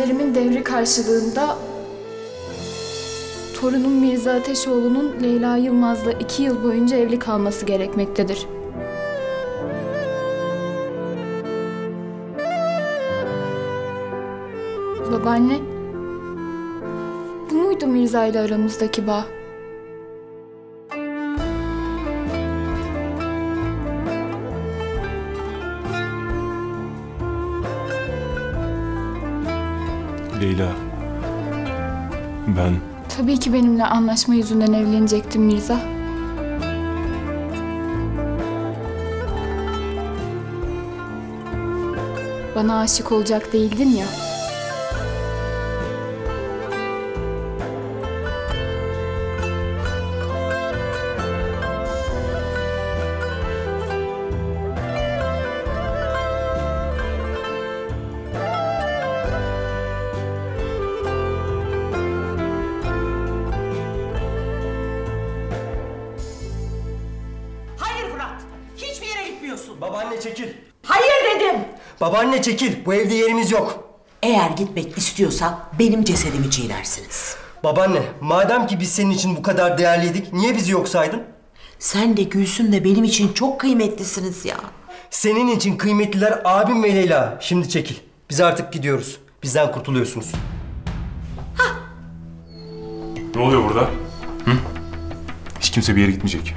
hisselerimin devri karşılığında torunum Mirza Ateşoğlu'nun Leyla Yılmaz'la iki yıl boyunca evli kalması gerekmektedir. Babaanne, bu muydu Mirza ile aramızdaki bağ? Ben Tabii ki benimle anlaşma yüzünden evlenecektin Mirza. Bana aşık olacak değildin ya. Babaanne çekil. Hayır dedim. Babaanne çekil. Bu evde yerimiz yok. Eğer gitmek istiyorsan benim cesedimi çiğnersiniz. Babaanne, madem ki biz senin için bu kadar değerliydik, niye bizi yok saydın? Sen de Gülsüm de benim için çok kıymetlisiniz ya. Senin için kıymetliler abim ve Leyla. Şimdi çekil. Biz artık gidiyoruz. Bizden kurtuluyorsunuz. Ne oluyor burada? Hı? Hiç kimse bir yere gitmeyecek.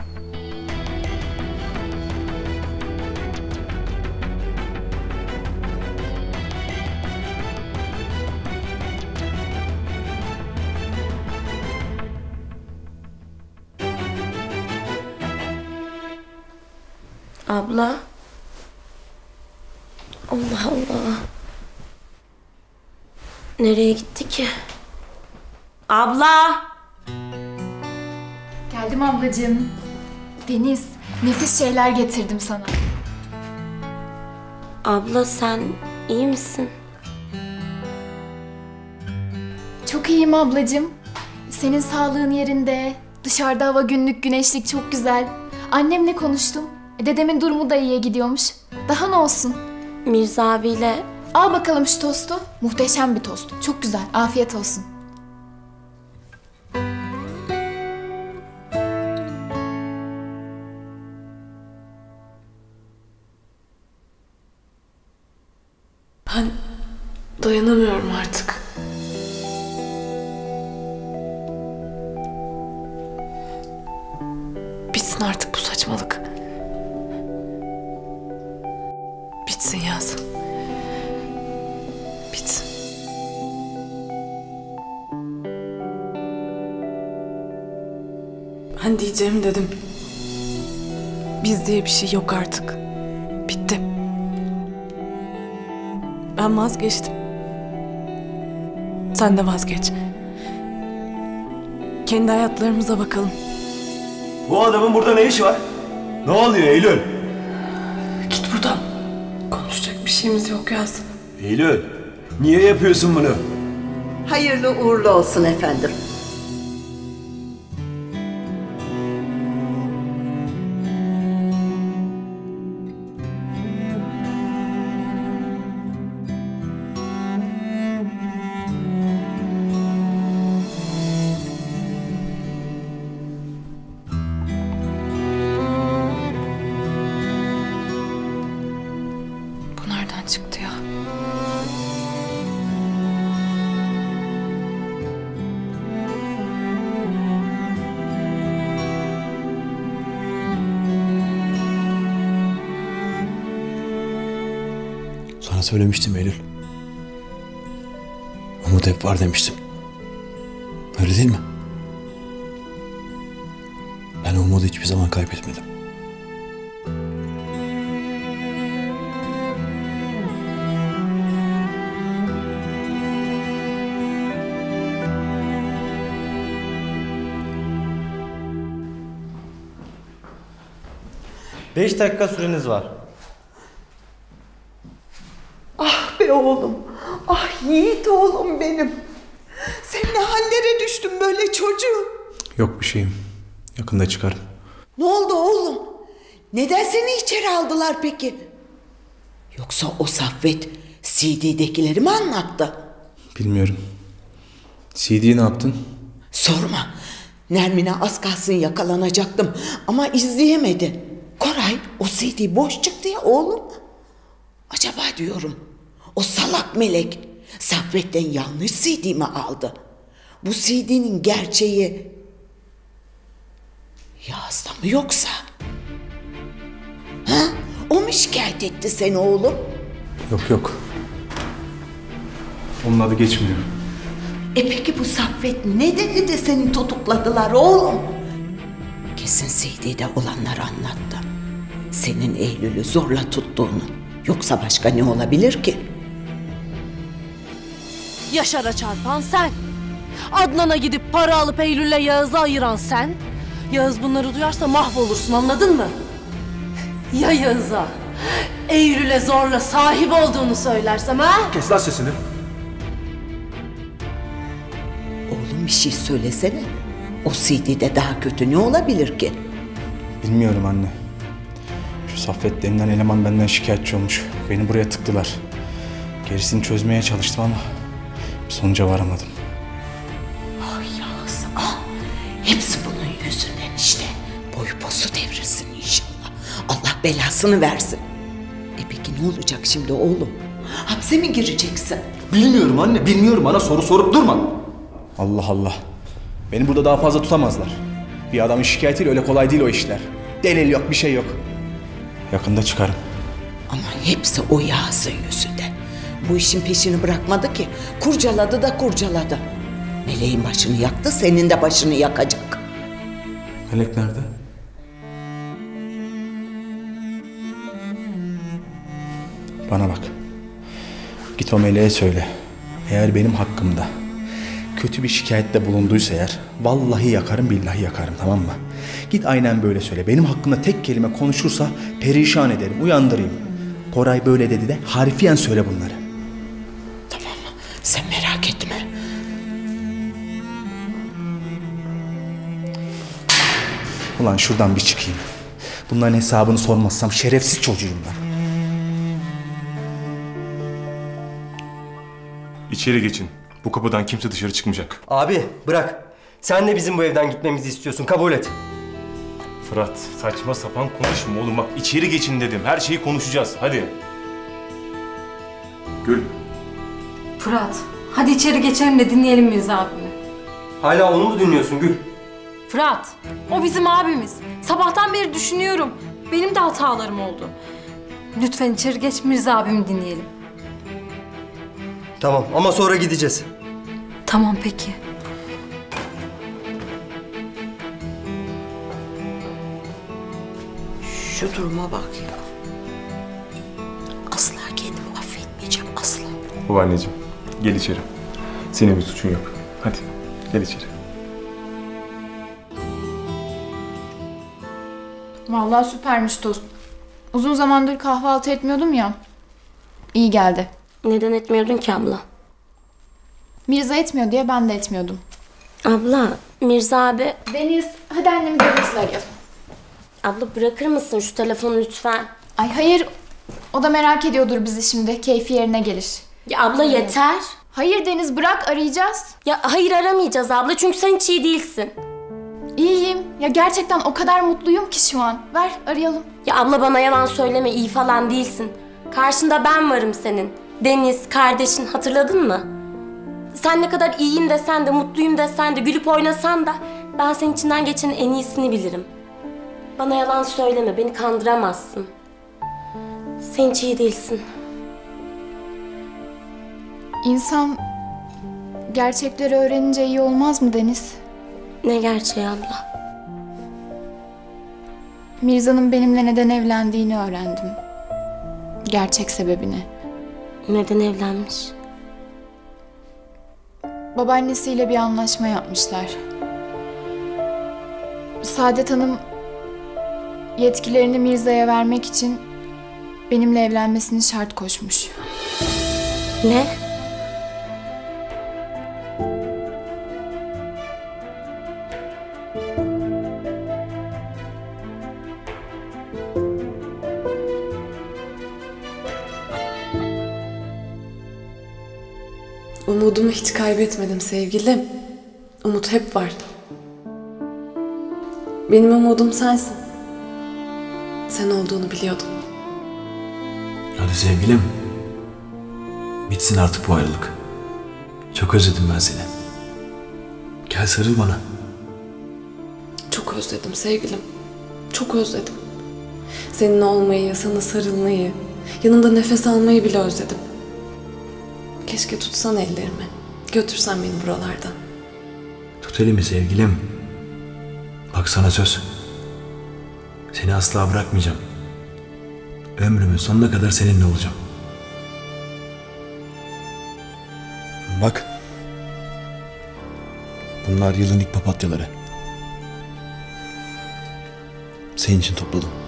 Abla. Allah Allah. Nereye gitti ki? Abla. Geldim ablacığım. Deniz, nefis şeyler getirdim sana. Abla sen iyi misin? Çok iyiyim ablacığım. Senin sağlığın yerinde. Dışarıda hava günlük güneşlik çok güzel. Annemle konuştum. E, Dedemin durumu da iyiye gidiyormuş. Daha ne olsun? Mirza abiyle Al bakalım şu tostu. Muhteşem bir tost. Çok güzel. Afiyet olsun. Ben dayanamıyorum artık. Bitsin artık Diyeceğimi dedim. Biz diye bir şey yok artık. Bitti. Ben vazgeçtim. Sen de vazgeç. Kendi hayatlarımıza bakalım. Bu adamın burada ne işi var? Ne oluyor Eylül? Git buradan. Konuşacak bir şeyimiz yok Yaz. Eylül, niye yapıyorsun bunu? Hayırlı uğurlu olsun efendim. Söylemiştim Eylül. Umut hep var demiştim. Öyle değil mi? Ben umudu hiçbir zaman kaybetmedim. Beş dakika süreniz var. Ah be oğlum. Ah yiğit oğlum benim. Sen ne hallere düştün böyle çocuğum. Yok bir şeyim. Yakında çıkarım. Ne oldu oğlum? Neden seni içeri aldılar peki? Yoksa o Saffet CD'dekileri mi anlattı? Bilmiyorum. CD'yi ne yaptın? Sorma. Nermin'e az kalsın yakalanacaktım ama izleyemedi. Koray o CD boş çıktı ya oğlum. Acaba diyorum o salak melek Saffet'ten yanlış CD mi aldı? Bu CD'nin gerçeği Yağız'da mı yoksa? Ha? O mu şikayet etti seni oğlum? Yok yok. Onun adı geçmiyor. E peki bu Saffet ne dedi de seni tutukladılar oğlum? Kesin CD'de olanları anlattı. Senin Eylül'ü zorla tuttuğunu. Yoksa başka ne olabilir ki? Yaşar'a çarpan sen. Adnan'a gidip para alıp Eylül'le Yağız'ı ayıran sen. Yağız bunları duyarsa mahvolursun anladın mı? Ya Yağız'a Eylül'e zorla sahip olduğunu söylersem ha? Kes lan sesini. Oğlum bir şey söylesene. O CD'de daha kötü ne olabilir ki? Bilmiyorum anne. Şu Saffet denilen eleman benden şikayetçi olmuş. Beni buraya tıktılar. Gerisini çözmeye çalıştım ama sonuca varamadım. Ay Yağız ah. Hepsi bunun yüzünden işte. Boy posu devrilsin inşallah. Allah belasını versin. E peki ne olacak şimdi oğlum? Hapse mi gireceksin? Bilmiyorum anne, bilmiyorum. Bana soru sorup durma. Allah Allah. Beni burada daha fazla tutamazlar. Bir adamın şikayetiyle öyle kolay değil o işler. Delil yok, bir şey yok. Yakında çıkarım. Ama hepsi o Yağız'ın yüzünden. Bu işin peşini bırakmadı ki. Kurcaladı da kurcaladı. Meleğin başını yaktı, senin de başını yakacak. Melek nerede? Bana bak. Git o meleğe söyle. Eğer benim hakkımda kötü bir şikayette bulunduysa eğer vallahi yakarım billahi yakarım tamam mı? Git aynen böyle söyle. Benim hakkımda tek kelime konuşursa perişan ederim, uyandırayım. Koray böyle dedi de harfiyen söyle bunları. Sen merak etme. Ulan şuradan bir çıkayım. Bunların hesabını sormazsam şerefsiz çocuğum ben. İçeri geçin. Bu kapıdan kimse dışarı çıkmayacak. Abi bırak. Sen de bizim bu evden gitmemizi istiyorsun. Kabul et. Fırat saçma sapan konuşma oğlum bak içeri geçin dedim. Her şeyi konuşacağız hadi. Gül Fırat, hadi içeri geçelim de dinleyelim Mirza abimi. Hala onu mu dinliyorsun Gül? Fırat, o bizim abimiz. Sabahtan beri düşünüyorum. Benim de hatalarım oldu. Lütfen içeri geç Mirza abimi dinleyelim. Tamam ama sonra gideceğiz. Tamam peki. Şu duruma bak ya. Asla kendimi affetmeyeceğim, asla. babaanneciğim gel içeri. Senin bir suçun yok. Hadi gel içeri. Vallahi süpermiş tost. Uzun zamandır kahvaltı etmiyordum ya. İyi geldi. Neden etmiyordun ki abla? Mirza etmiyor diye ben de etmiyordum. Abla, Mirza abi... Deniz, hadi annemi görüntüle arayalım. Abla bırakır mısın şu telefonu lütfen? Ay hayır, o da merak ediyordur bizi şimdi. Keyfi yerine gelir. Ya abla yeter. Hayır Deniz bırak arayacağız. Ya hayır aramayacağız abla çünkü sen hiç iyi değilsin. İyiyim. Ya gerçekten o kadar mutluyum ki şu an. Ver arayalım. Ya abla bana yalan söyleme iyi falan değilsin. Karşında ben varım senin. Deniz, kardeşin hatırladın mı? Sen ne kadar iyiyim desen de, mutluyum desen de, gülüp oynasan da ben senin içinden geçenin en iyisini bilirim. Bana yalan söyleme, beni kandıramazsın. Sen hiç iyi değilsin. İnsan gerçekleri öğrenince iyi olmaz mı Deniz? Ne gerçeği abla? Mirza'nın benimle neden evlendiğini öğrendim. Gerçek sebebini. Neden evlenmiş? Babaannesiyle bir anlaşma yapmışlar. Saadet Hanım yetkilerini Mirza'ya vermek için benimle evlenmesini şart koşmuş. Ne? Umudumu hiç kaybetmedim sevgilim. Umut hep var. Benim umudum sensin. Sen olduğunu biliyordum. Hadi sevgilim. Bitsin artık bu ayrılık. Çok özledim ben seni. Gel sarıl bana. Çok özledim sevgilim. Çok özledim. Seninle olmayı, sana sarılmayı, yanında nefes almayı bile özledim. Keşke tutsan ellerimi. Götürsen beni buralardan. Tut elimi sevgilim. Bak sana söz. Seni asla bırakmayacağım. Ömrümün sonuna kadar seninle olacağım. Bak. Bunlar yılın ilk papatyaları. Senin için topladım.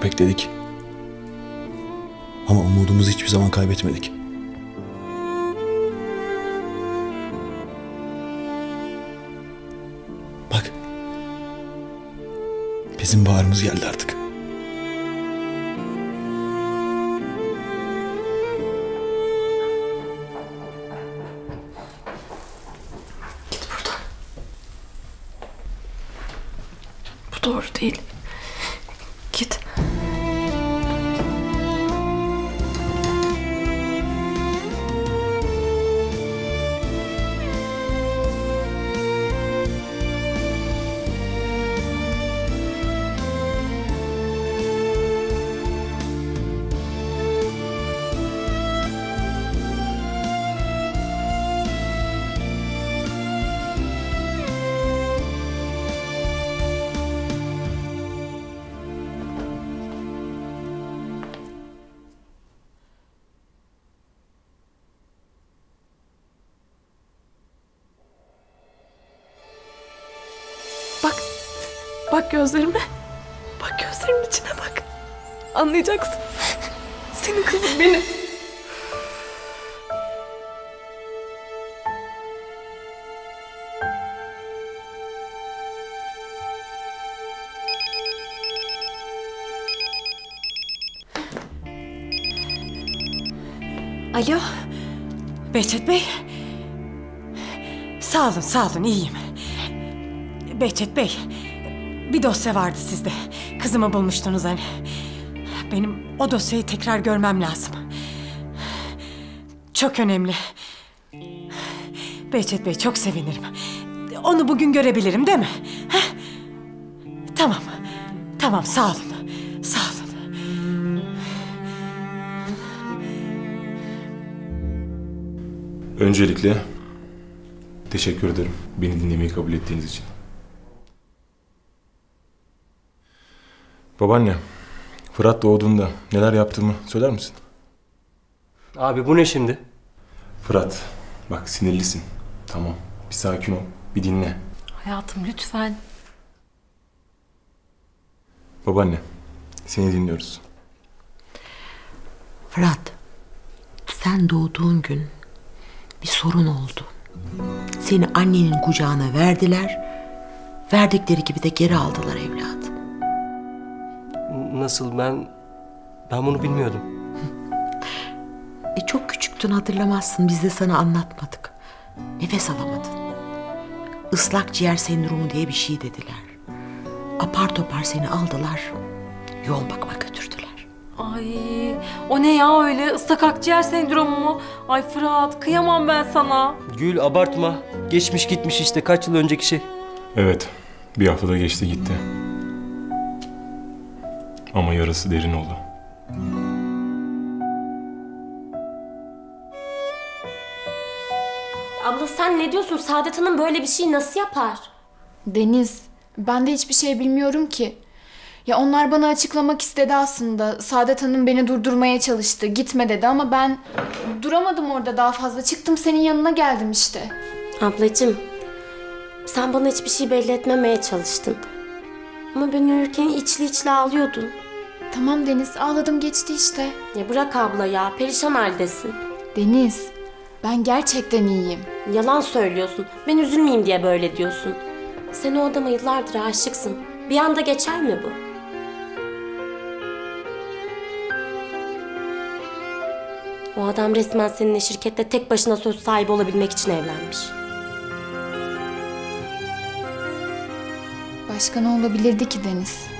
Çok bekledik. Ama umudumuzu hiçbir zaman kaybetmedik. Bak. Bizim baharımız geldi artık. Bak gözlerime. Bak gözlerimin içine bak. Anlayacaksın. Senin kızın benim. Alo. Behçet Bey. Sağ olun, sağ olun. iyiyim. Behçet Bey. Bir dosya vardı sizde. Kızımı bulmuştunuz hani. Benim o dosyayı tekrar görmem lazım. Çok önemli. Behçet Bey çok sevinirim. Onu bugün görebilirim değil mi? Heh? Tamam. Tamam sağ olun. Sağ olun. Öncelikle teşekkür ederim beni dinlemeyi kabul ettiğiniz için. Babaanne, Fırat doğduğunda neler yaptığımı söyler misin? Abi bu ne şimdi? Fırat, bak sinirlisin. Tamam, bir sakin ol, bir dinle. Hayatım lütfen. Babaanne, seni dinliyoruz. Fırat, sen doğduğun gün bir sorun oldu. Seni annenin kucağına verdiler. Verdikleri gibi de geri aldılar evladım. Nasıl ben... Ben bunu bilmiyordum. E çok küçüktün hatırlamazsın. Biz de sana anlatmadık. Nefes alamadın. Islak ciğer sendromu diye bir şey dediler. Apar topar seni aldılar. Yoğun bakıma götürdüler. Ay o ne ya öyle ıslak akciğer sendromu mu? Ay Fırat kıyamam ben sana. Gül abartma. Geçmiş gitmiş işte kaç yıl önceki şey. Evet, bir haftada geçti gitti. Yarası derin oldu. Abla sen ne diyorsun? Saadet Hanım böyle bir şey nasıl yapar? Deniz, ben de hiçbir şey bilmiyorum ki. Ya onlar bana açıklamak istedi aslında. Saadet Hanım beni durdurmaya çalıştı. Gitme dedi ama ben duramadım orada daha fazla. Çıktım senin yanına geldim işte. Ablacığım, sen bana hiçbir şey belli etmemeye çalıştın. Ama ben uyurken içli içli ağlıyordun. Tamam Deniz, ağladım geçti işte. Ya bırak abla ya, perişan haldesin. Deniz, ben gerçekten iyiyim. Yalan söylüyorsun. Ben üzülmeyeyim diye böyle diyorsun. Sen o adama yıllardır aşıksın. Bir anda geçer mi bu? O adam resmen seninle şirkette tek başına söz sahibi olabilmek için evlenmiş. Başka ne olabilirdi ki Deniz?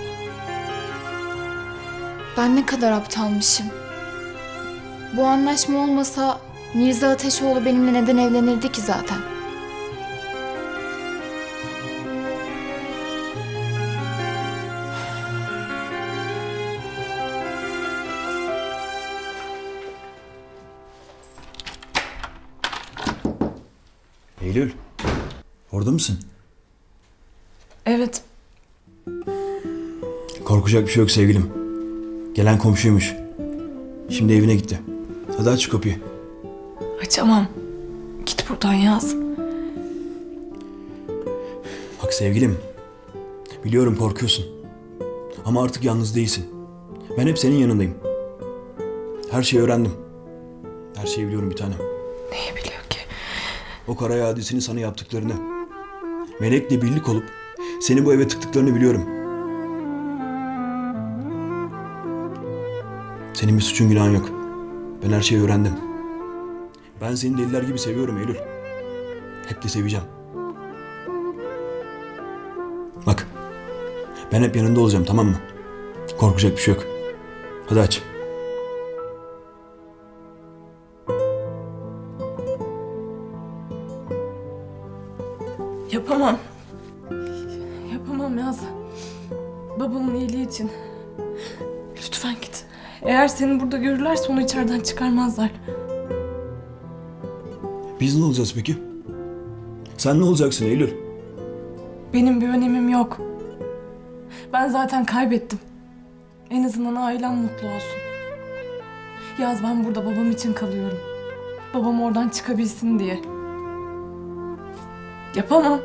Ben ne kadar aptalmışım. Bu anlaşma olmasa Mirza Ateşoğlu benimle neden evlenirdi ki zaten? Eylül. Orada mısın? Evet. Korkacak bir şey yok sevgilim. Gelen komşuymuş. Şimdi evine gitti. Hadi aç şu kapıyı. Açamam. Git buradan yaz. Bak sevgilim. Biliyorum korkuyorsun. Ama artık yalnız değilsin. Ben hep senin yanındayım. Her şeyi öğrendim. Her şeyi biliyorum bir tanem. Neyi biliyor ki? O Karay hadisini sana yaptıklarını. Melek'le birlik olup seni bu eve tıktıklarını biliyorum. Senin bir suçun günahın yok. Ben her şeyi öğrendim. Ben seni deliler gibi seviyorum Eylül. Hep de seveceğim. Bak. Ben hep yanında olacağım tamam mı? Korkacak bir şey yok. Hadi aç. Seni burada görürlerse onu içeriden çıkarmazlar. Biz ne olacağız peki? Sen ne olacaksın Eylül? Benim bir önemim yok. Ben zaten kaybettim. En azından ailem mutlu olsun. Yaz ben burada babam için kalıyorum. Babam oradan çıkabilsin diye. Yapamam.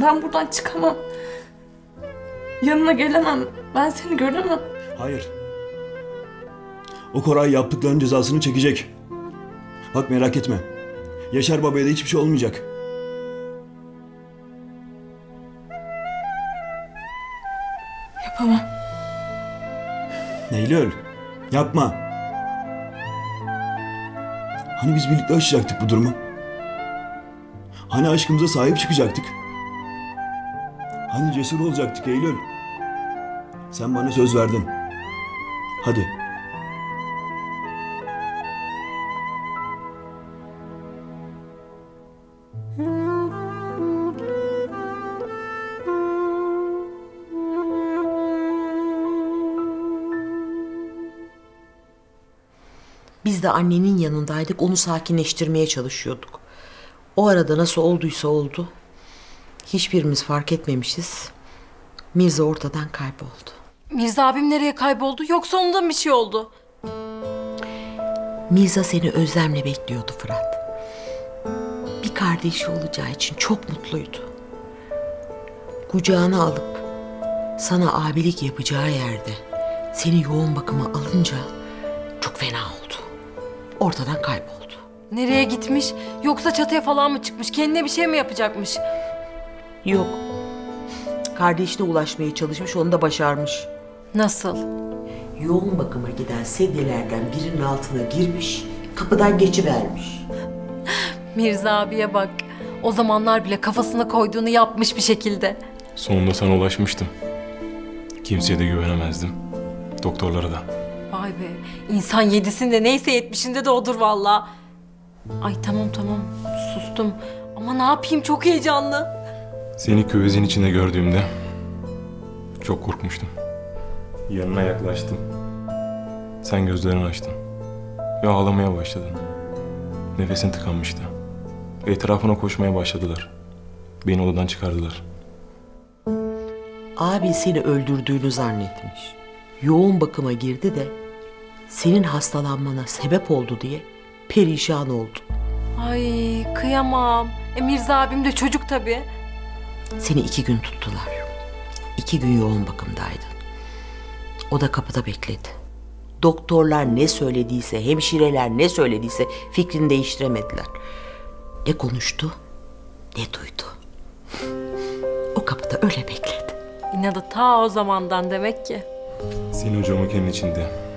Ben buradan çıkamam. Yanına gelemem. Ben seni göremem. Hayır. O Koray yaptıklarının cezasını çekecek. Bak merak etme. Yaşar Baba'ya da hiçbir şey olmayacak. Yapamam. Eylül. Yapma. Hani biz birlikte aşacaktık bu durumu? Hani aşkımıza sahip çıkacaktık? Hani cesur olacaktık Eylül? Sen bana söz verdin. Hadi. Biz de annenin yanındaydık, onu sakinleştirmeye çalışıyorduk. O arada nasıl olduysa oldu. Hiçbirimiz fark etmemişiz. Mirza ortadan kayboldu. Mirza abim nereye kayboldu? Yoksa onda mı bir şey oldu? Mirza seni özlemle bekliyordu Fırat. Bir kardeşi olacağı için çok mutluydu. Kucağına alıp sana abilik yapacağı yerde seni yoğun bakıma alınca çok fena oldu. Ortadan kayboldu. Nereye gitmiş? Yoksa çatıya falan mı çıkmış? Kendine bir şey mi yapacakmış? Yok. Kardeşine ulaşmaya çalışmış, onu da başarmış. Nasıl? Yoğun bakıma giden sedyelerden birinin altına girmiş, kapıdan geçivermiş. Mirza abiye bak. O zamanlar bile kafasına koyduğunu yapmış bir şekilde. Sonunda sana ulaşmıştım. Kimseye de güvenemezdim. Doktorlara da. İnsan yedisinde neyse yetmişinde de odur valla. Ay tamam tamam sustum. Ama ne yapayım çok heyecanlı. Seni küvezin içinde gördüğümde çok korkmuştum. Yanına yaklaştım. Sen gözlerini açtın. Ve ağlamaya başladın. Nefesin tıkanmıştı. Etrafına koşmaya başladılar. Beni odadan çıkardılar. Abi seni öldürdüğünü zannetmiş. Yoğun bakıma girdi de senin hastalanmana sebep oldu diye perişan oldu. Ay kıyamam. E Mirza abim de çocuk tabii. Seni iki gün tuttular. İki gün yoğun bakımdaydın. O da kapıda bekledi. Doktorlar ne söylediyse, hemşireler ne söylediyse fikrini değiştiremediler. Ne konuştu, ne duydu. da öyle bekledi. İnadı ta o zamandan demek ki. Seni o camakenin içinde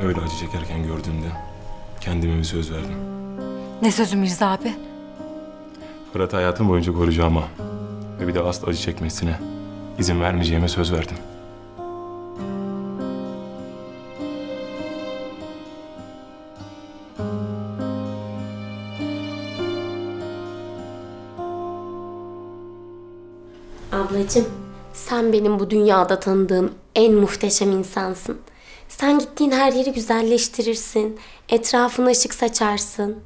öyle acı çekerken gördüğümde kendime bir söz verdim. Ne sözü Mirza abi? Fırat'ı hayatım boyunca koruyacağıma ve bir de asla acı çekmesine izin vermeyeceğime söz verdim. Ablacığım, sen benim bu dünyada tanıdığım en muhteşem insansın. Sen gittiğin her yeri güzelleştirirsin. Etrafına ışık saçarsın.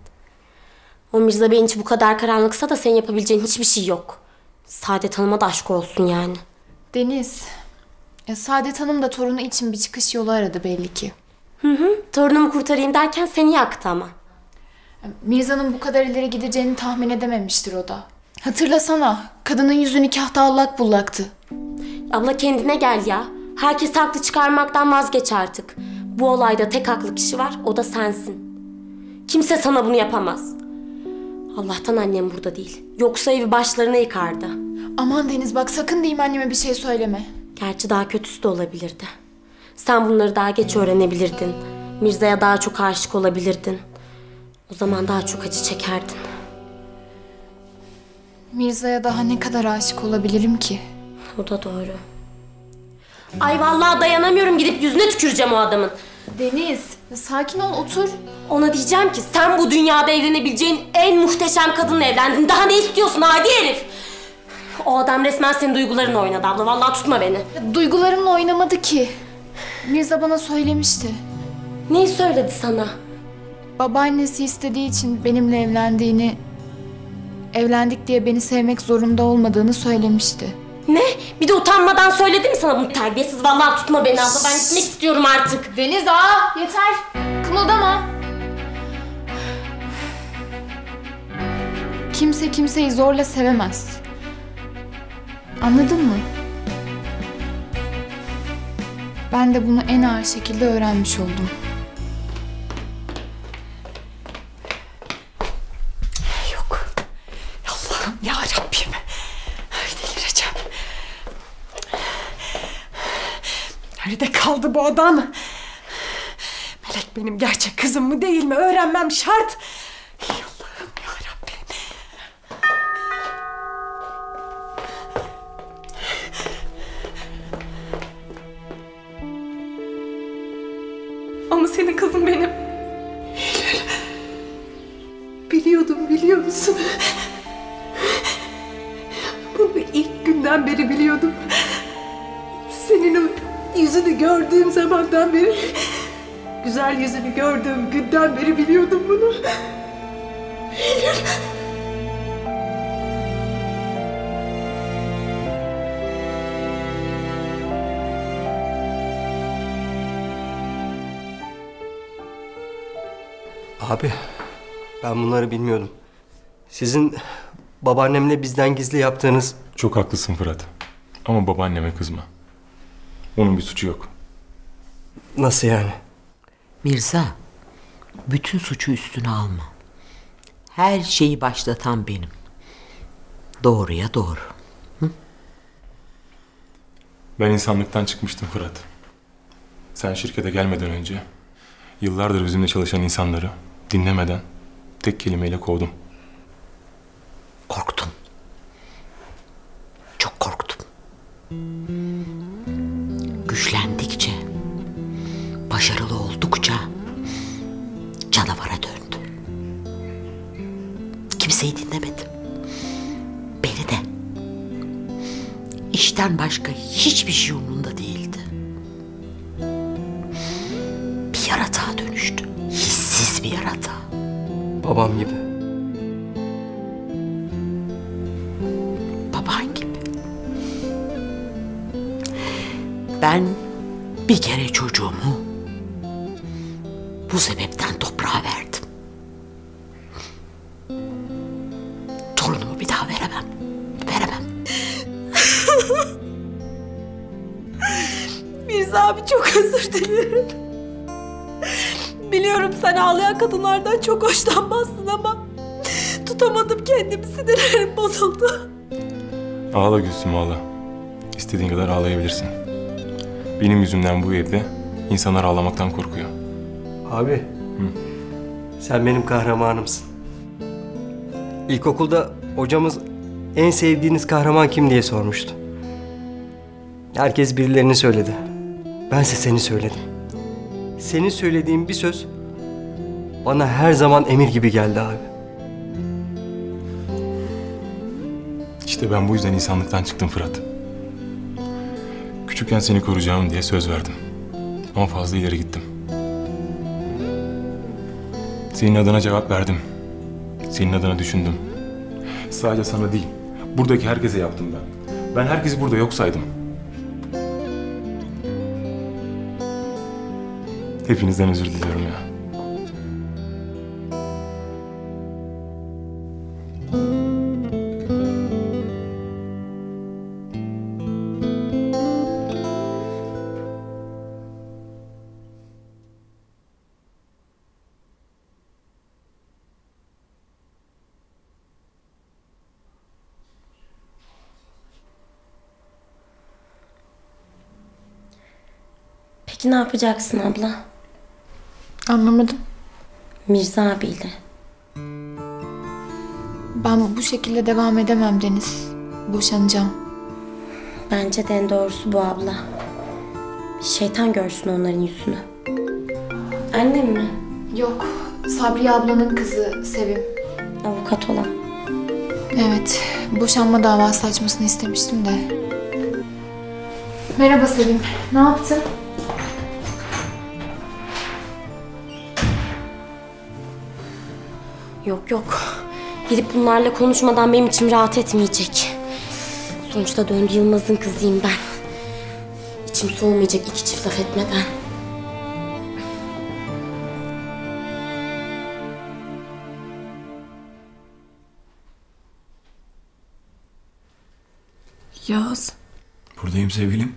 O Mirza Bey'in içi bu kadar karanlıksa da senin yapabileceğin hiçbir şey yok. Saadet Hanım'a da aşk olsun yani. Deniz, ya Saadet Hanım da torunu için bir çıkış yolu aradı belli ki. Hı hı, torunumu kurtarayım derken seni yaktı ama. Mirza'nın bu kadar ileri gideceğini tahmin edememiştir o da. Hatırlasana, kadının yüzü nikahta allak bullaktı. Abla kendine gel ya. Herkes haklı çıkarmaktan vazgeç artık. Bu olayda tek haklı kişi var, o da sensin. Kimse sana bunu yapamaz. Allah'tan annem burada değil. Yoksa evi başlarına yıkardı. Aman Deniz bak sakın diyeyim anneme bir şey söyleme. Gerçi daha kötüsü de olabilirdi. Sen bunları daha geç öğrenebilirdin. Mirza'ya daha çok aşık olabilirdin. O zaman daha çok acı çekerdin. Mirza'ya daha ne kadar aşık olabilirim ki? O da doğru. Ay vallahi dayanamıyorum gidip yüzüne tüküreceğim o adamın. Deniz, sakin ol otur. Ona diyeceğim ki sen bu dünyada evlenebileceğin en muhteşem kadınla evlendin. Daha ne istiyorsun adi herif? O adam resmen senin duygularınla oynadı abla. Vallahi tutma beni. Ya, duygularımla oynamadı ki. Mirza bana söylemişti. Neyi söyledi sana? Babaannesi istediği için benimle evlendiğini, evlendik diye beni sevmek zorunda olmadığını söylemişti. Ne? Bir de utanmadan söyledi mi sana bunu terbiyesiz? Vallahi tutma beni abla. Ben gitmek istiyorum artık. Deniz aa yeter. Kımıldama. Kimse kimseyi zorla sevemez. Anladın mı? Ben de bunu en ağır şekilde öğrenmiş oldum. Nerede kaldı bu adam? Melek benim gerçek kızım mı değil mi? Öğrenmem şart. Gördüğüm günden beri biliyordum bunu. Eylül. Abi ben bunları bilmiyordum. Sizin babaannemle bizden gizli yaptığınız... Çok haklısın Fırat. Ama babaanneme kızma. Onun bir suçu yok. Nasıl yani? Mirza, bütün suçu üstüne alma. Her şeyi başlatan benim. Doğruya doğru. Ben insanlıktan çıkmıştım Fırat. Sen şirkete gelmeden önce yıllardır bizimle çalışan insanları dinlemeden tek kelimeyle kovdum. Korktum. Çok korktum. Güçlendikçe, Kimseyi dinlemedim. Beni de. İşten başka hiçbir şey umurunda değildi. Bir yaratığa dönüştü. Hissiz bir yaratığa. Babam gibi. baban gibi. Ben bir kere çocuğumu bu sebepten Mirza abi çok özür dilerim. Biliyorum sen ağlayan kadınlardan çok hoşlanmazsın ama tutamadım kendimi sinirlerim bozuldu. Ağla Gülsüm ağla. İstediğin kadar ağlayabilirsin. Benim yüzümden bu evde insanlar ağlamaktan korkuyor. Abi. Sen benim kahramanımsın. İlkokulda hocamız en sevdiğiniz kahraman kim diye sormuştu. Herkes birilerini söyledi. Bense seni söyledim. Senin söylediğin bir söz bana her zaman emir gibi geldi abi. İşte ben bu yüzden insanlıktan çıktım Fırat. Küçükken seni koruyacağım diye söz verdim. Ama fazla ileri gittim. Senin adına cevap verdim. Senin adına düşündüm. Sadece sana değil, buradaki herkese yaptım ben. Ben herkesi burada yok saydım. Hepinizden özür diliyorum ya. Peki ne yapacaksın abla? Anlamadım. Mirza abiyle. Ben bu şekilde devam edemem Deniz. Boşanacağım. Bence de en doğrusu bu abla. Şeytan görsün onların yüzünü. Annem mi? Yok. Sabriye ablanın kızı Sevim. Avukat olan. Evet. Boşanma davası açmasını istemiştim de. Merhaba Sevim. Ne yaptın? Yok yok. Gidip bunlarla konuşmadan benim içim rahat etmeyecek. Sonuçta döndü Yılmaz'ın kızıyım ben. İçim soğumayacak iki çift laf etmeden. Yaz. Buradayım sevgilim.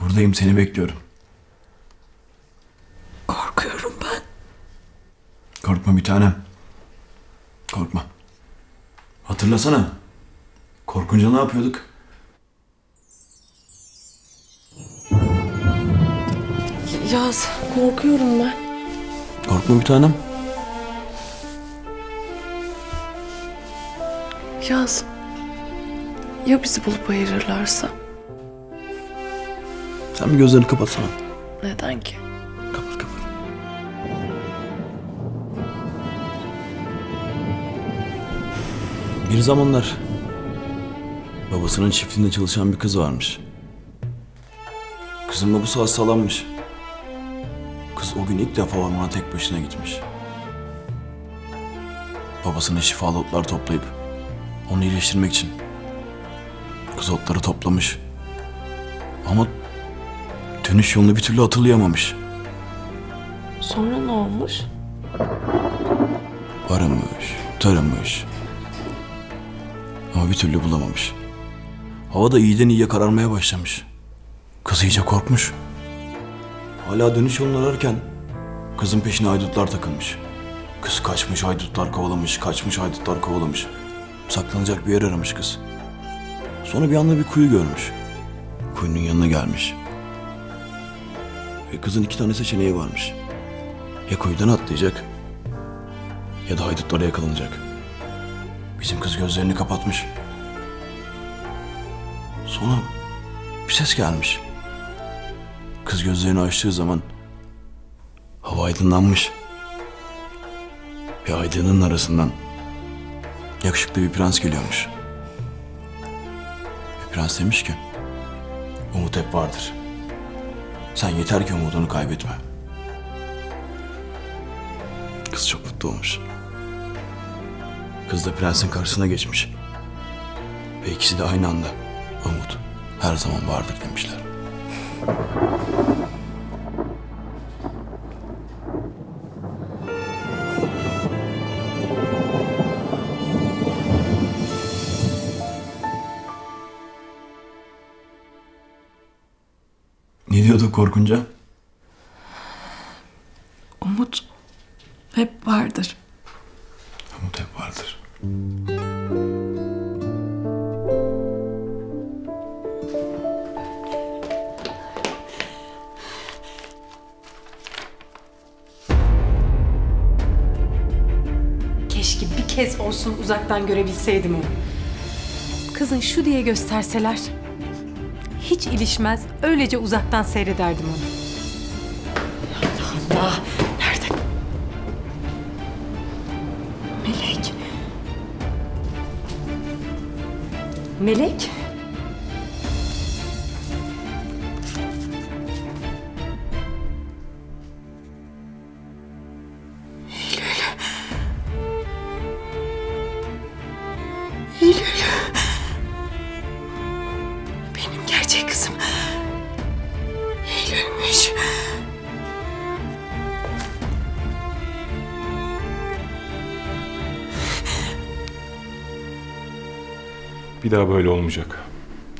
Buradayım seni bekliyorum. Korkuyorum ben. Korkma bir tanem. Korkma. Hatırlasana. Korkunca ne yapıyorduk? Yaz. Korkuyorum ben. Korkma bir tanem. Yaz. Ya bizi bulup ayırırlarsa? Sen bir gözlerini kapatsana. Neden ki? Bir zamanlar babasının çiftliğinde çalışan bir kız varmış. Kızın babası hastalanmış. Kız o gün ilk defa ormana tek başına gitmiş. Babasına şifalı otlar toplayıp onu iyileştirmek için. Kız otları toplamış. Ama dönüş yolunu bir türlü hatırlayamamış. Sonra ne olmuş? Aramış, taramış. Ama bir türlü bulamamış. Hava da iyiden iyiye kararmaya başlamış. Kız iyice korkmuş. Hala dönüş yolunu ararken kızın peşine haydutlar takılmış. Kız kaçmış haydutlar kovalamış, kaçmış haydutlar kovalamış. Saklanacak bir yer aramış kız. Sonra bir anda bir kuyu görmüş. Kuyunun yanına gelmiş. Ve kızın iki tane seçeneği varmış. Ya kuyudan atlayacak ya da haydutlara yakalanacak. Bizim kız gözlerini kapatmış. Sonra bir ses gelmiş. Kız gözlerini açtığı zaman hava aydınlanmış. Ve aydının arasından yakışıklı bir prens geliyormuş. Ve prens demiş ki umut hep vardır. Sen yeter ki umudunu kaybetme. Kız çok mutlu olmuş. Kız da prensin karşısına geçmiş. Ve ikisi de aynı anda umut her zaman vardır demişler. Ne diyordu korkunca? Umut hep vardır insandır. Keşke bir kez olsun uzaktan görebilseydim onu. Kızın şu diye gösterseler hiç ilişmez öylece uzaktan seyrederdim onu. Melek? Daha böyle olmayacak.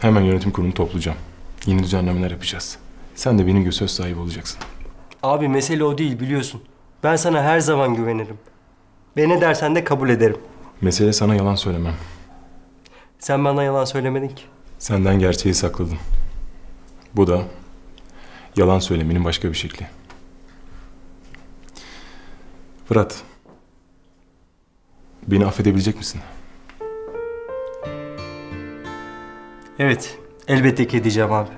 Hemen yönetim kurulunu toplayacağım. Yeni düzenlemeler yapacağız. Sen de benim gibi söz sahibi olacaksın. Abi mesele o değil biliyorsun. Ben sana her zaman güvenirim. Ve ne dersen de kabul ederim. Mesele sana yalan söylemem. Sen bana yalan söylemedin ki. Senden gerçeği sakladım. Bu da yalan söylemenin başka bir şekli. Fırat. Beni affedebilecek misin? Evet, elbette ki edeceğim abi.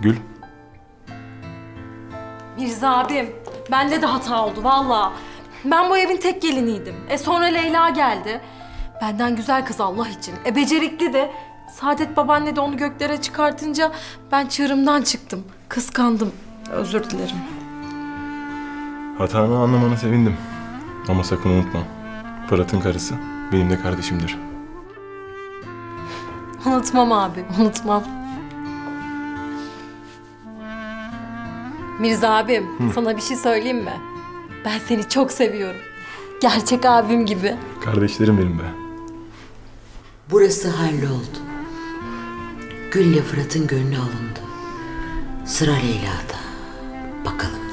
Gül. Mirza abim, bende de hata oldu valla. Ben bu evin tek geliniydim. E sonra Leyla geldi. Benden güzel kız Allah için. E becerikli de. Saadet babaanne de onu göklere çıkartınca ben çığırımdan çıktım. Kıskandım. Özür dilerim. Hatanı anlamana sevindim. Ama sakın unutma. Fırat'ın karısı benim de kardeşimdir. Unutmam abi, unutmam. Mirza abim, sana bir şey söyleyeyim mi? Ben seni çok seviyorum. Gerçek abim gibi. Kardeşlerim benim be. Burası halloldu. Gül'le Fırat'ın gönlü alındı. Sıra Leyla'da. Bakalım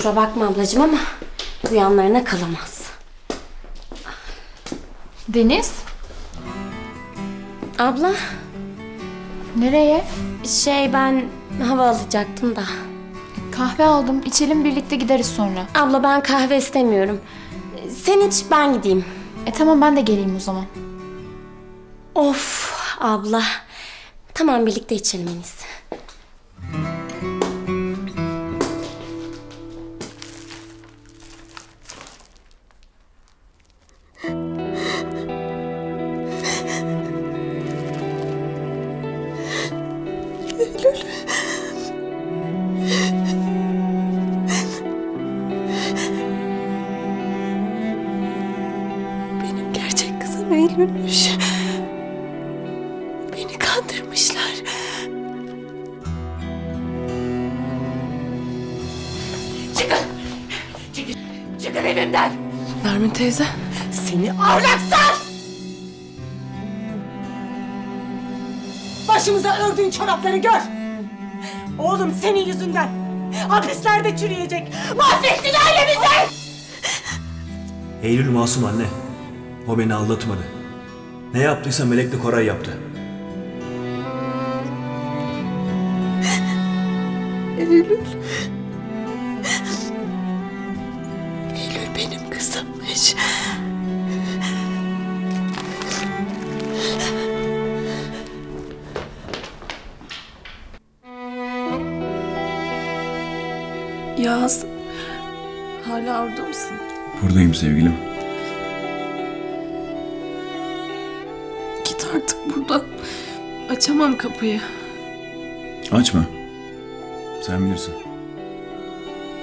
Kusura bakma ablacığım ama bu yanlarına kalamaz. Deniz, Abla, nereye? şey ben hava alacaktım da. Kahve aldım. İçelim birlikte gideriz sonra. Abla ben kahve istemiyorum. Sen iç ben gideyim. E tamam ben de geleyim o zaman. Of abla. Tamam birlikte içelim en iyisi. Eylül'müş. Beni kandırmışlar. Çıkın! Çıkın! Çıkın evimden! Nermin teyze. Seni ahlaksız! Başımıza ördüğün çorapları gör! Oğlum senin yüzünden hapislerde çürüyecek. Mahvettin ailemizi! Eylül masum anne. O beni aldatmadı. Ne yaptıysa Melek'le Koray yaptı. Eylül. Eylül benim kızımmış. Yaz. Hala orada mısın? Buradayım sevgilim. Açamam kapıyı. Açma. Sen bilirsin.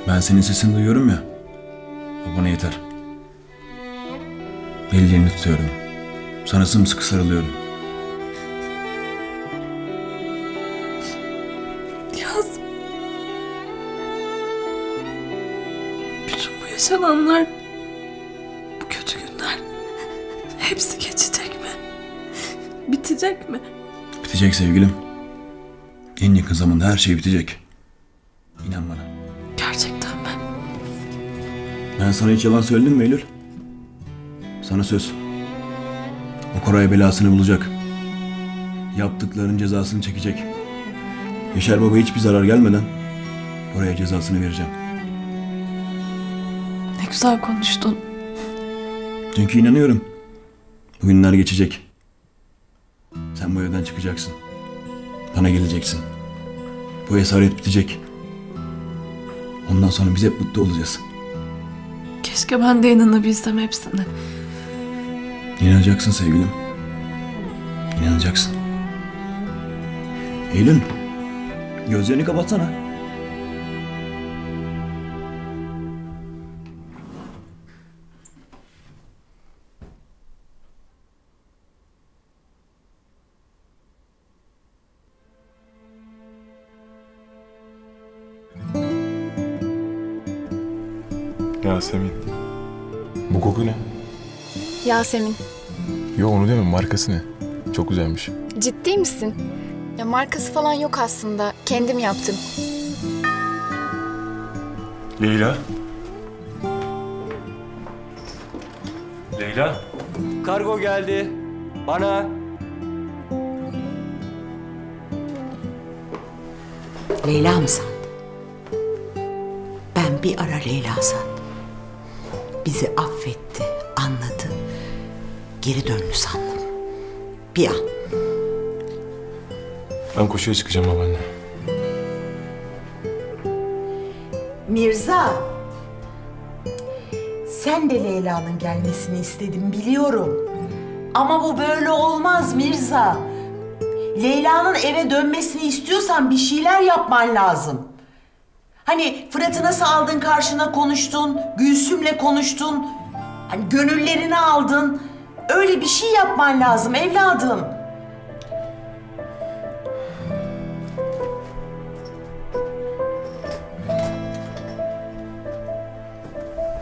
Ben senin sesini duyuyorum ya. O bana yeter. Ellerini tutuyorum. Sana sımsıkı sarılıyorum. Yaz. Bütün bu yaşananlar, bu kötü günler hepsi geçecek mi? Bitecek mi? Bitecek sevgilim. En yakın zamanda her şey bitecek. İnan bana. Gerçekten ben. Ben sana hiç yalan söyledim mi Eylül? Sana söz. O Koray belasını bulacak. Yaptıkların cezasını çekecek. Yaşar Baba hiçbir zarar gelmeden oraya cezasını vereceğim. Ne güzel konuştun. Çünkü inanıyorum. Bu günler geçecek. Sen bu evden çıkacaksın. Bana geleceksin. Bu esaret bitecek. Ondan sonra biz hep mutlu olacağız. Keşke ben de inanabilsem hepsine. İnanacaksın sevgilim. İnanacaksın. Eylül, gözlerini kapatsana. Yasemin, Yo onu deme markası ne? Çok güzelmiş. ciddi misin? Ya markası falan yok aslında. Kendim yaptım. Leyla. Leyla. Kargo geldi. Bana. Leyla mı sandın? Ben bir ara Leyla sandım. Bizi affetti. Geri döndü sandım. Bir an. Ben koşuya çıkacağım babaanne. Mirza. Sen de Leyla'nın gelmesini istedin biliyorum. Ama bu böyle olmaz Mirza. Leyla'nın eve dönmesini istiyorsan bir şeyler yapman lazım. Hani Fırat'ı nasıl aldın karşına konuştun, Gülsüm'le konuştun, hani gönüllerini aldın. Öyle bir şey yapman lazım evladım.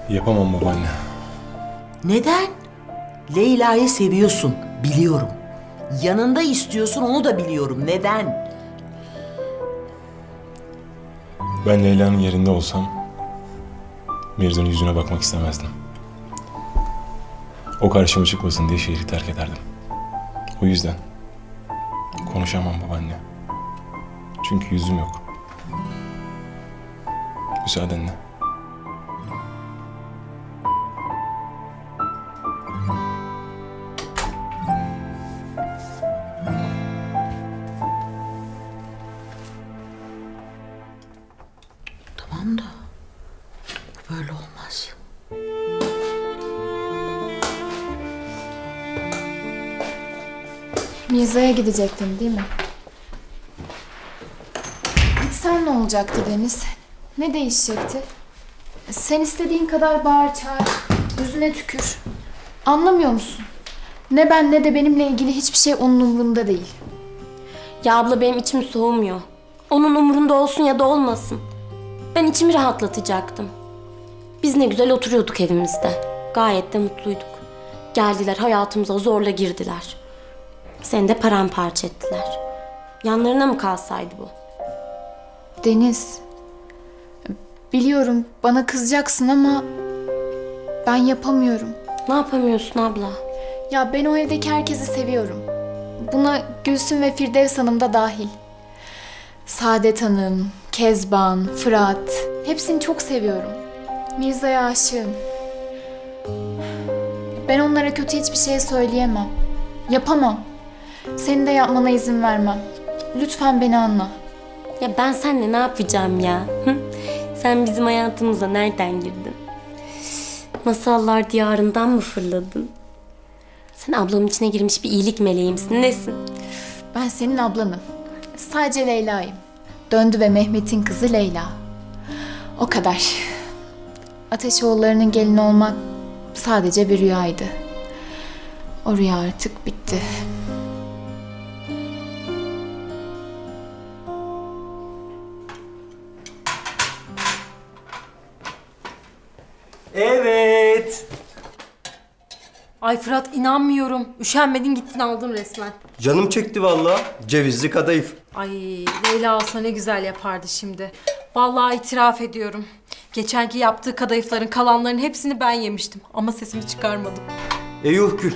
Yapamam babaanne. Neden? Leyla'yı seviyorsun, biliyorum. Yanında istiyorsun, onu da biliyorum. Neden? Ben Leyla'nın yerinde olsam Mirza'nın yüzüne bakmak istemezdim. O karşıma çıkmasın diye şehri terk ederdim. O yüzden konuşamam babaanne. Çünkü yüzüm yok. Müsaadenle. Mirza'ya gidecektin değil mi? Gitsen ne olacaktı Deniz? Ne değişecekti? Sen istediğin kadar bağır çağır, yüzüne tükür. Anlamıyor musun? Ne ben ne de benimle ilgili hiçbir şey onun umurunda değil. Ya abla benim içim soğumuyor. Onun umurunda olsun ya da olmasın. Ben içimi rahatlatacaktım. Biz ne güzel oturuyorduk evimizde. Gayet de mutluyduk. Geldiler hayatımıza zorla girdiler. Seni de paramparça ettiler. Yanlarına mı kalsaydı bu? Deniz, biliyorum bana kızacaksın ama ben yapamıyorum. Ne yapamıyorsun abla? Ya ben o evdeki herkesi seviyorum. Buna Gülsüm ve Firdevs Hanım da dahil. Saadet Hanım, Kezban, Fırat. Hepsini çok seviyorum. Mirza'ya aşığım. Ben onlara kötü hiçbir şey söyleyemem. Yapamam. Senin de yapmana izin vermem. Lütfen beni anla. Ya ben seninle ne yapacağım ya? Hı? Sen bizim hayatımıza nereden girdin? Masallar diyarından mı fırladın? Sen ablamın içine girmiş bir iyilik meleği misin? Nesin? Ben senin ablanım. Sadece Leyla'yım. Döndü ve Mehmet'in kızı Leyla. O kadar. Ateşoğullarının gelini olmak sadece bir rüyaydı. O rüya artık bitti. Evet. Ay Fırat inanmıyorum. Üşenmedin gittin aldın resmen. Canım çekti valla. Cevizli kadayıf. Ay Leyla olsa ne güzel yapardı şimdi. Vallahi itiraf ediyorum. Geçenki yaptığı kadayıfların kalanlarının hepsini ben yemiştim. Ama sesimi çıkarmadım. Eyuh Gül.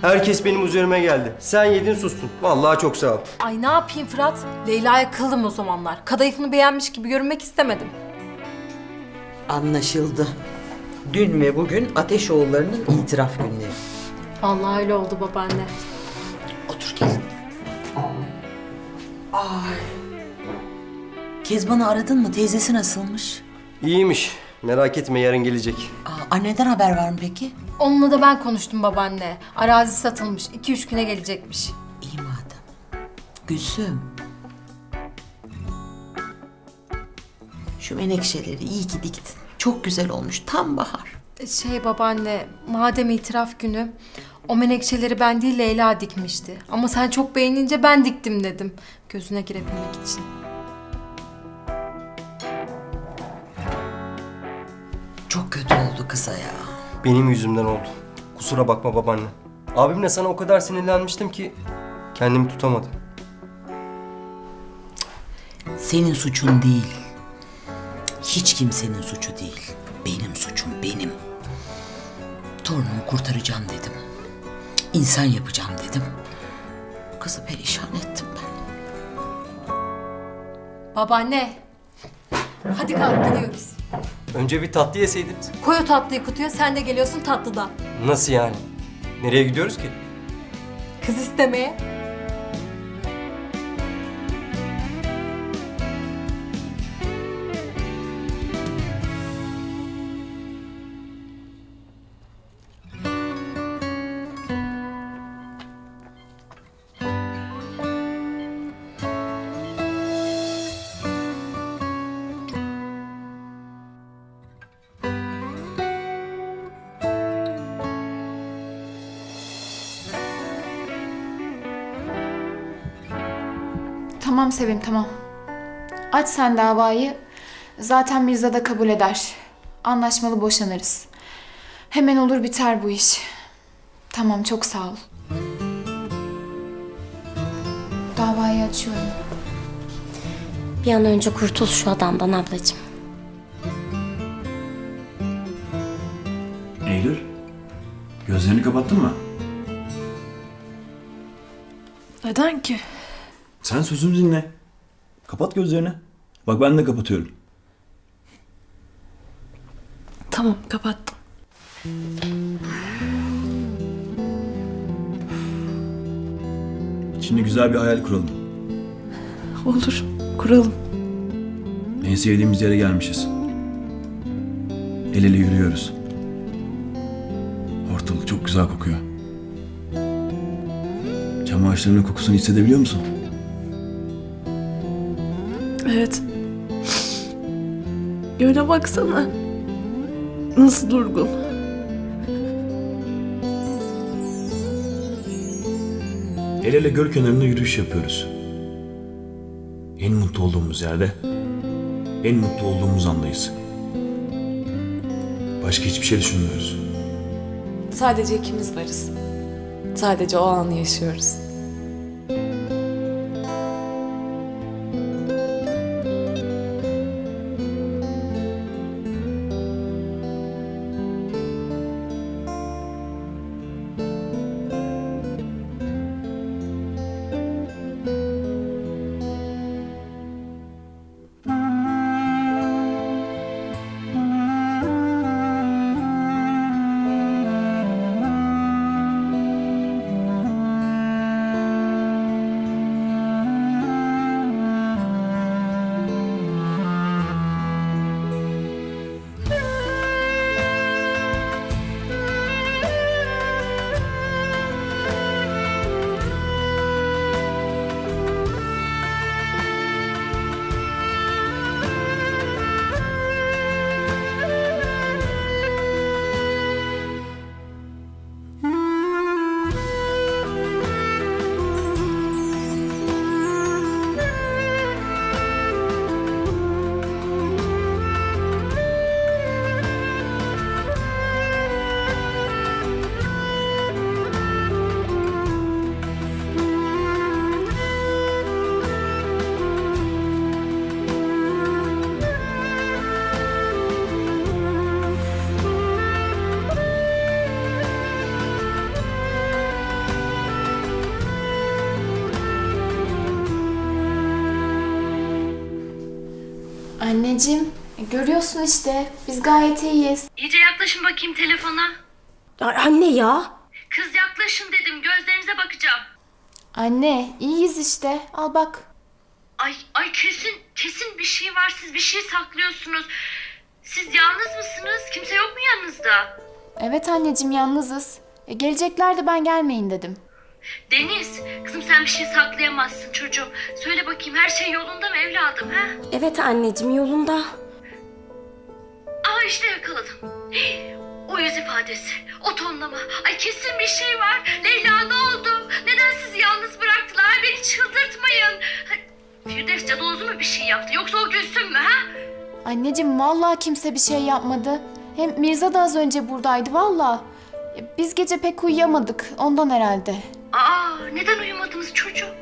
Herkes benim üzerime geldi. Sen yedin sustun. Vallahi çok sağ ol. Ay ne yapayım Fırat? Leyla'ya kıldım o zamanlar. Kadayıfını beğenmiş gibi görünmek istemedim. Anlaşıldı. Dün ve bugün Ateşoğulları'nın itiraf günleri. Vallahi öyle oldu babaanne. Otur gelin. Ay. Kezban'ı aradın mı? Teyzesi nasılmış? İyiymiş. Merak etme yarın gelecek. Aa, anneden haber var mı peki? Onunla da ben konuştum babaanne. Arazi satılmış. 2-3 güne gelecekmiş. İyi madem. Gülsüm. Şu menekşeleri iyi ki diktin. Çok güzel olmuş. Tam bahar. Şey babaanne, madem itiraf günü, o menekşeleri ben değil Leyla dikmişti. Ama sen çok beğenince ben diktim dedim. Gözüne girebilmek için. Çok kötü oldu kıza ya. Benim yüzümden oldu. Kusura bakma babaanne. Abimle sana o kadar sinirlenmiştim ki kendimi tutamadım. Senin suçun değil. Hiç kimsenin suçu değil. Benim suçum benim. Torunumu kurtaracağım dedim. İnsan yapacağım dedim. Kızı perişan ettim ben. Babaanne, hadi kalk gidiyoruz. Önce bir tatlı yeseydiniz. Koy o tatlıyı kutuya, sen de geliyorsun tatlıdan. Nasıl yani? Nereye gidiyoruz ki? Kız istemeye. Tamam Sevim tamam. Aç sen davayı. Zaten Mirza da kabul eder. Anlaşmalı boşanırız. Hemen olur biter bu iş. Tamam çok sağ ol. Davayı açıyorum. Bir an önce kurtul şu adamdan ablacığım. Eylül, gözlerini kapattın mı? Neden ki? Sen sözümü dinle. Kapat gözlerini. Bak ben de kapatıyorum. Tamam kapattım. Şimdi güzel bir hayal kuralım. Olur. Kuralım. En sevdiğimiz yere gelmişiz. El ele yürüyoruz. Ortalık çok güzel kokuyor. Çam ağaçlarının kokusunu hissedebiliyor musun? Evet. Göle baksana. Nasıl durgun. El ele göl kenarında yürüyüş yapıyoruz. En mutlu olduğumuz yerde, en mutlu olduğumuz andayız. Başka hiçbir şey düşünmüyoruz. Sadece ikimiz varız. Sadece o anı yaşıyoruz. Anneciğim görüyorsun işte biz gayet iyiyiz. İyice yaklaşın bakayım telefona. Ay, anne ya. Kız yaklaşın dedim gözlerinize bakacağım. Anne iyiyiz işte al bak. Ay ay kesin kesin bir şey var siz bir şey saklıyorsunuz. Siz yalnız mısınız? Kimse yok mu yanınızda? Evet anneciğim yalnızız. E, gelecekler de ben gelmeyin dedim. Deniz, sen bir şey saklayamazsın çocuğum. Söyle bakayım her şey yolunda mı evladım ha? Evet anneciğim yolunda. Aa işte yakaladım. O yüz ifadesi, o tonlama. Ay kesin bir şey var. Leyla ne oldu? Neden sizi yalnız bıraktılar? Beni çıldırtmayın. Firdevs Cadoğlu mu bir şey yaptı? Yoksa o Gülsüm mü ha? Anneciğim vallahi kimse bir şey yapmadı. Hem Mirza da az önce buradaydı vallahi. Biz gece pek uyuyamadık ondan herhalde. Aa neden uyumadınız çocuğum?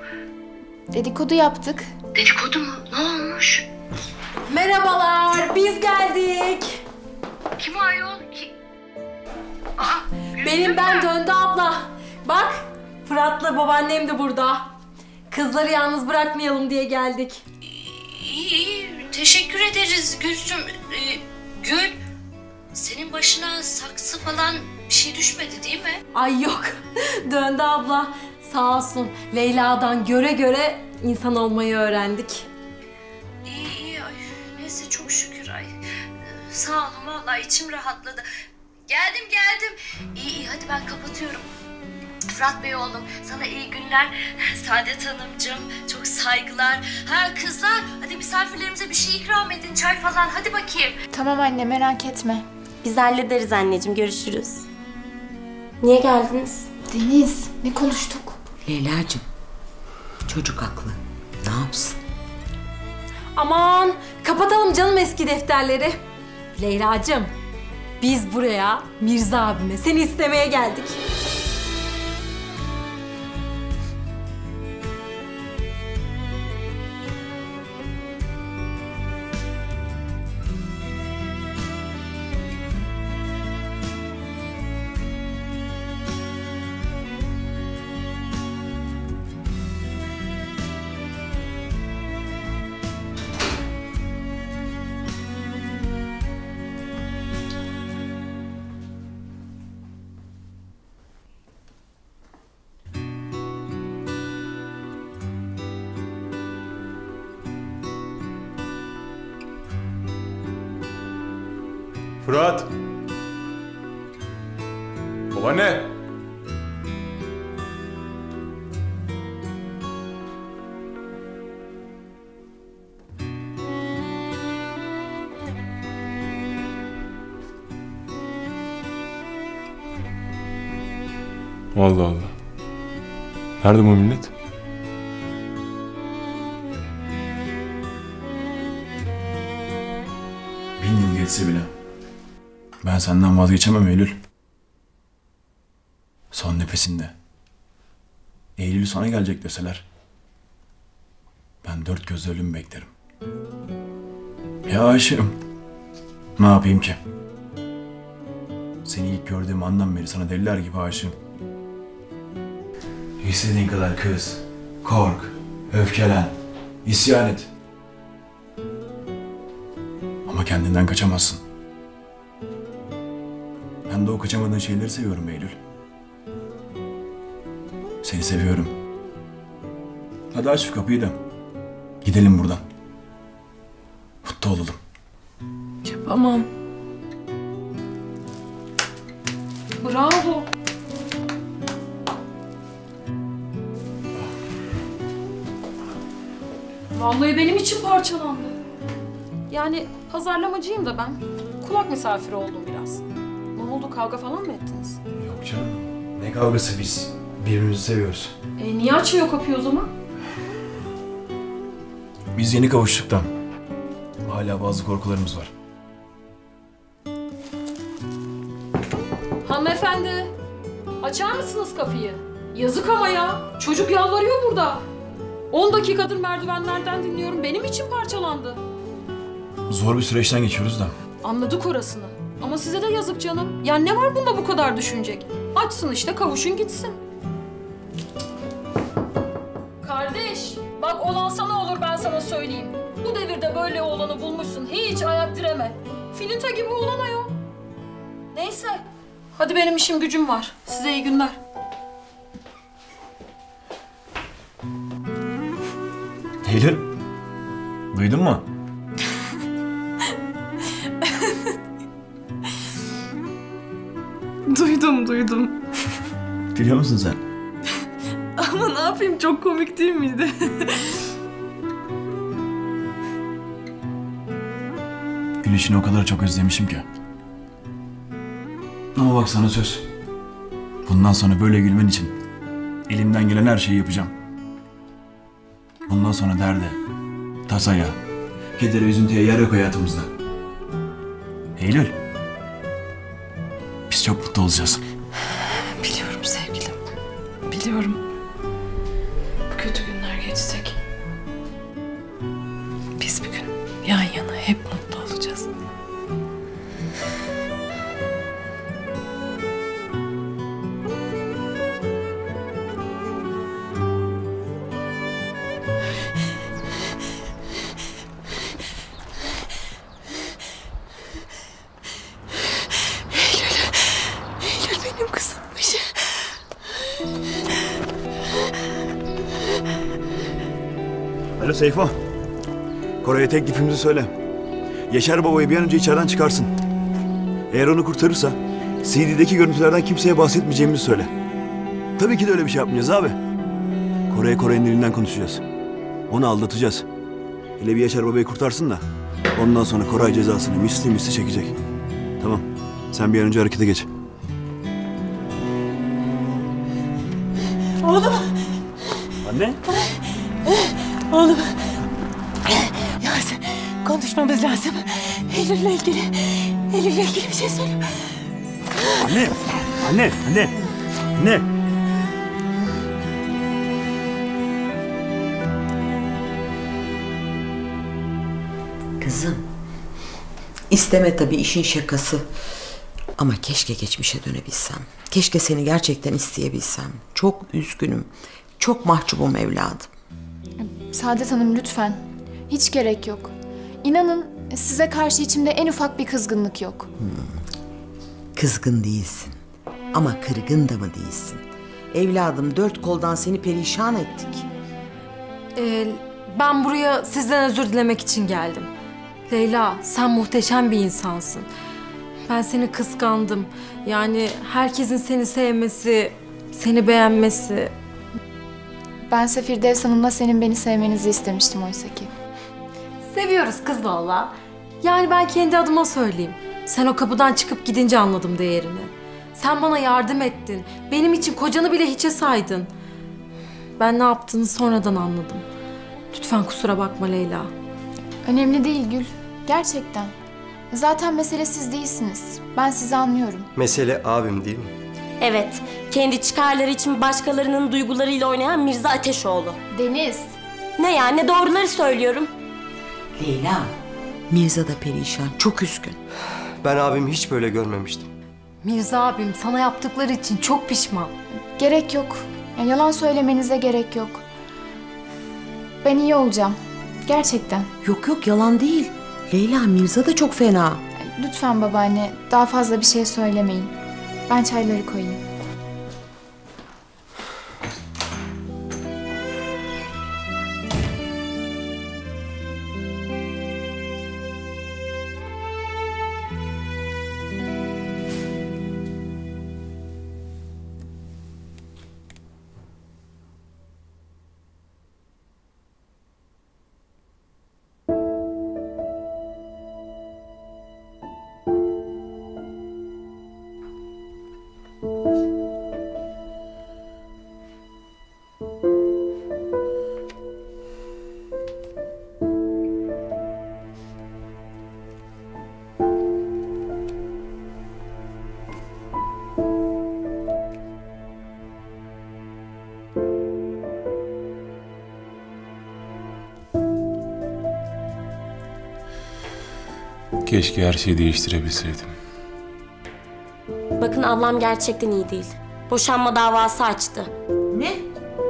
Dedikodu yaptık. Dedikodu mu? Ne olmuş? Merhabalar, biz geldik. Kim o ayol? Ki... Aa, Benim ben döndü abla. Bak, Fırat'la babaannem de burada. Kızları yalnız bırakmayalım diye geldik. İyi iyi. Teşekkür ederiz Gülsüm. Ee, Gül, senin başına saksı falan bir şey düşmedi değil mi? Ay yok, döndü abla. Sağ olsun, Leyla'dan göre göre insan olmayı öğrendik. İyi iyi. Ay, neyse çok şükür. Ay. Sağ olun vallahi içim rahatladı. Geldim geldim. İyi iyi hadi ben kapatıyorum. Fırat Bey oğlum sana iyi günler. Saadet Hanımcığım çok saygılar. Ha kızlar hadi misafirlerimize bir şey ikram edin çay falan hadi bakayım. Tamam anne merak etme. Biz hallederiz anneciğim görüşürüz. Niye geldiniz? Deniz ne konuştuk? Leyla'cığım çocuk haklı. Ne yapsın? Aman kapatalım canım eski defterleri. Leyla'cığım biz buraya Mirza abime seni istemeye geldik. Fırat! Babaanne! Allah Allah. Nerede bu millet? Bin yıl geçse bile. Ben senden vazgeçemem Eylül. Son nefesinde. Eylül sana gelecek deseler. Ben dört gözle ölüm beklerim. Ya aşığım. Ne yapayım ki? Seni ilk gördüğüm andan beri sana deliler gibi aşığım. İstediğin kadar kız, kork, öfkelen, isyan et. Ama kendinden kaçamazsın. Ben de kaçamadığın şeyleri seviyorum Eylül. Seni seviyorum. Hadi aç şu kapıyı da. Gidelim buradan. Mutlu olalım. Yapamam. Bravo. Vallahi benim için parçalandı. Yani pazarlamacıyım da ben. Kulak misafiri oldum biraz. Kavga falan mı ettiniz? Yok canım. Ne kavgası biz. Birbirimizi seviyoruz. E niye açmıyor kapıyı o zaman? Biz yeni kavuştuk da. Hala bazı korkularımız var. Hanımefendi, açar mısınız kapıyı? Yazık ama ya. Çocuk yalvarıyor burada. 10 dakikadır merdivenlerden dinliyorum. Benim için parçalandı. Zor bir süreçten geçiyoruz da. Anladık orasını. Ama size de yazık canım. Ya ne var bunda bu kadar düşünecek? Açsın işte kavuşun gitsin. Kardeş, bak olan sana olur ben sana söyleyeyim. Bu devirde böyle oğlanı bulmuşsun. hiç ayak direme. Filinta gibi olan ayol. Neyse. Hadi benim işim gücüm var. Size iyi günler. Eylül. Duydun mu? Duydum duydum. Gülüyor musun sen? Ama ne yapayım çok komik değil miydi? Güneşini o kadar çok özlemişim ki. Ama bak sana söz. Bundan sonra böyle gülmen için elimden gelen her şeyi yapacağım. Bundan sonra derde, tasaya, kedere, üzüntüye yer yok hayatımızda. Eylül. Çok mutlu olacağız. Biliyorum sevgilim. Biliyorum. Alo Seyfo. Koray'a teklifimizi söyle. Yaşar babayı bir an önce içeriden çıkarsın. Eğer onu kurtarırsa CD'deki görüntülerden kimseye bahsetmeyeceğimizi söyle. Tabii ki de öyle bir şey yapmayacağız abi. Koray'a Koray'ın dilinden konuşacağız. Onu aldatacağız. Hele bir Yaşar babayı kurtarsın da ondan sonra Koray cezasını misli misli çekecek. Tamam. Sen bir an önce harekete geç. Oğlum. Anne. Oğlum. Yaz. Konuşmamız lazım. Eylül'le ilgili. Eylül'le ilgili bir şey söyle. Anne. Anne. Anne. Anne. Kızım. İsteme tabii işin şakası. Ama keşke geçmişe dönebilsem. Keşke seni gerçekten isteyebilsem. Çok üzgünüm. Çok mahcubum evladım. Saadet Hanım lütfen. Hiç gerek yok. İnanın size karşı içimde en ufak bir kızgınlık yok. Kızgın değilsin. Ama kırgın da mı değilsin? Evladım dört koldan seni perişan ettik. Ee, ben buraya sizden özür dilemek için geldim. Leyla, sen muhteşem bir insansın. Ben seni kıskandım. Yani herkesin seni sevmesi, seni beğenmesi. Ben Firdevs Hanım'la senin beni sevmenizi istemiştim oysa ki. Seviyoruz kız valla. Yani ben kendi adıma söyleyeyim. Sen o kapıdan çıkıp gidince anladım değerini. Sen bana yardım ettin. Benim için kocanı bile hiçe saydın. Ben ne yaptığını sonradan anladım. Lütfen kusura bakma Leyla. Önemli değil Gül. Gerçekten. Zaten mesele siz değilsiniz. Ben sizi anlıyorum. Mesele abim değil mi? Evet, kendi çıkarları için başkalarının duygularıyla oynayan Mirza Ateşoğlu. Deniz. Ne yani doğruları söylüyorum. Leyla. Mirza da perişan. Çok üzgün. Ben abimi hiç böyle görmemiştim. Mirza abim sana yaptıkları için çok pişman. Gerek yok. Ya, yalan söylemenize gerek yok. Ben iyi olacağım. Gerçekten. Yok yok yalan değil. Leyla Mirza da çok fena. Lütfen babaanne daha fazla bir şey söylemeyin. Ben çayları koyayım. Keşke her şeyi değiştirebilseydim. Bakın ablam gerçekten iyi değil. Boşanma davası açtı. Ne?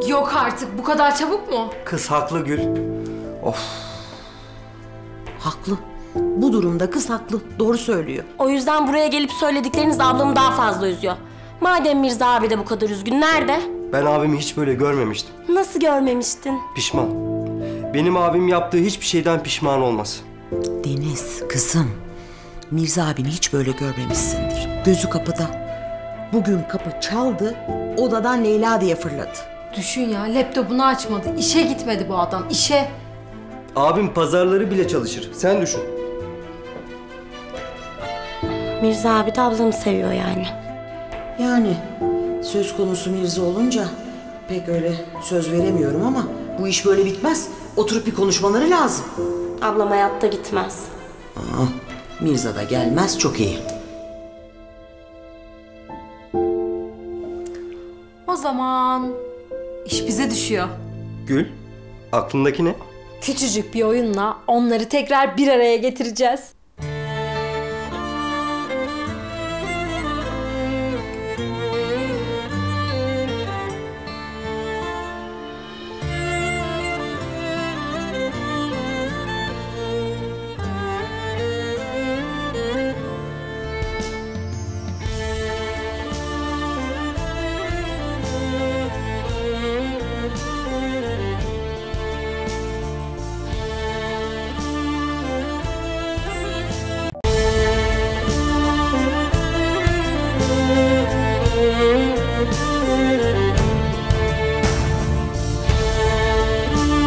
Yok artık bu kadar çabuk mu? Kız haklı Gül. Of. Haklı. Bu durumda kız haklı. Doğru söylüyor. O yüzden buraya gelip söyledikleriniz ablamı daha fazla üzüyor. Madem Mirza abi de bu kadar üzgün, nerede? Ben abimi hiç böyle görmemiştim. Nasıl görmemiştin? Pişman. Benim abim yaptığı hiçbir şeyden pişman olmaz. Deniz kızım. Mirza abini hiç böyle görmemişsindir. Gözü kapıda. Bugün kapı çaldı. Odadan Leyla diye fırladı. Düşün ya laptopunu açmadı. İşe gitmedi bu adam. işe. Abim pazarları bile çalışır. Sen düşün. Mirza abi de ablamı seviyor yani. Yani söz konusu Mirza olunca pek öyle söz veremiyorum ama bu iş böyle bitmez. Oturup bir konuşmaları lazım. Ablam hayatta gitmez. Aa, Mirza da gelmez çok iyi. O zaman iş bize düşüyor. Gül, aklındaki ne? Küçücük bir oyunla onları tekrar bir araya getireceğiz.